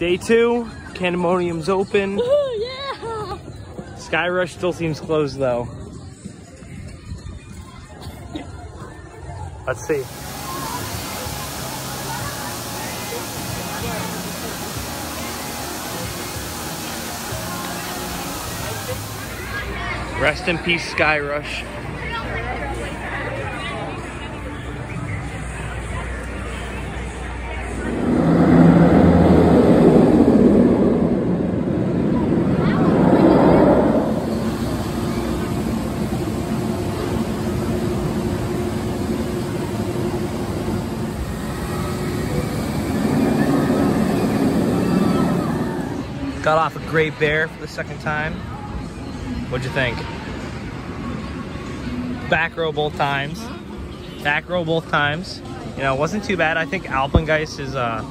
Day two, Candymonium's open. yeah. Sky Rush still seems closed though. Let's see. Rest in peace, Sky Rush. Got off a Great Bear for the second time. What'd you think? Back row both times. Back row both times. You know, it wasn't too bad. I think Alpengeist is uh,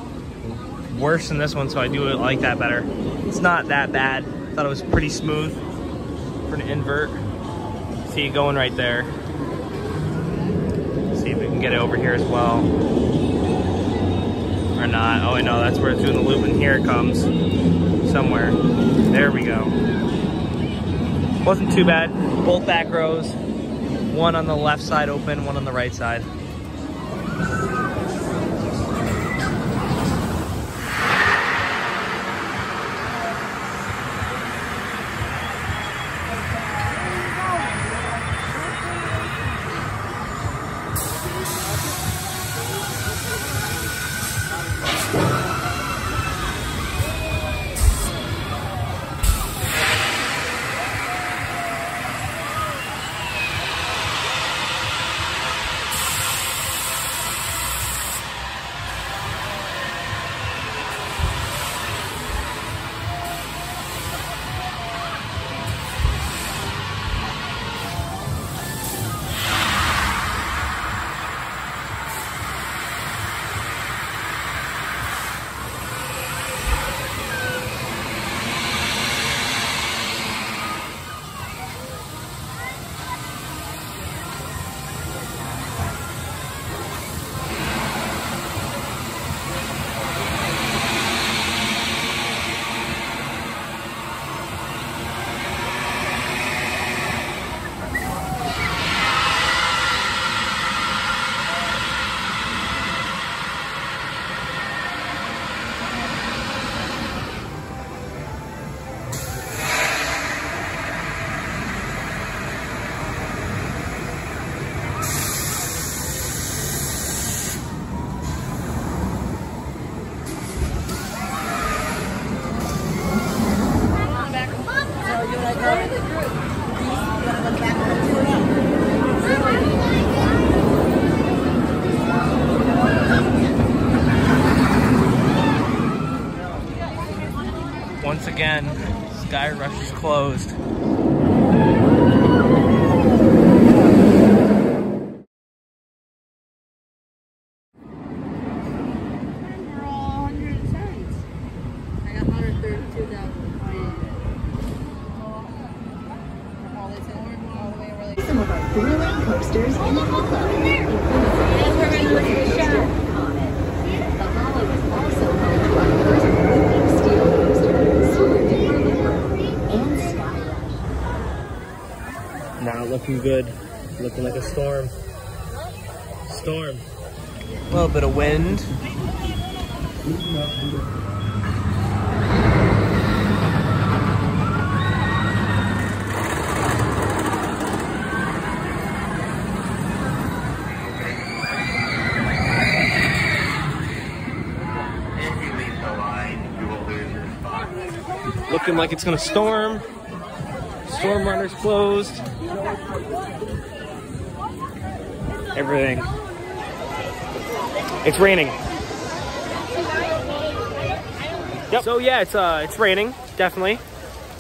worse than this one, so I do like that better. It's not that bad. Thought it was pretty smooth for an invert. See it going right there. See if we can get it over here as well. Or not. Oh, I know, that's where it's doing the loop, and here it comes somewhere. There we go. Wasn't too bad. Both back rows. One on the left side open, one on the right side. Once again, Sky Rush is closed. We're all 110s. I got 132,000. All they said, all the way over like- Some of our thrilling coasters in the including the Comet. The hollow is also home to our first moving steel coaster, Super Duper Loop, and Sky Rush. Not looking good. Looking like a storm. Storm. A little bit of wind. If you leave the line, you will lose your spot. Looking like it's gonna storm. Storm runner's closed. Everything. It's raining. Yep. So yeah, it's uh it's raining, definitely.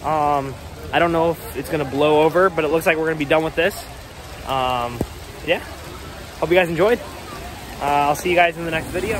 Um I don't know if it's gonna blow over, but it looks like we're gonna be done with this. Um yeah. Hope you guys enjoyed. Uh, I'll see you guys in the next video.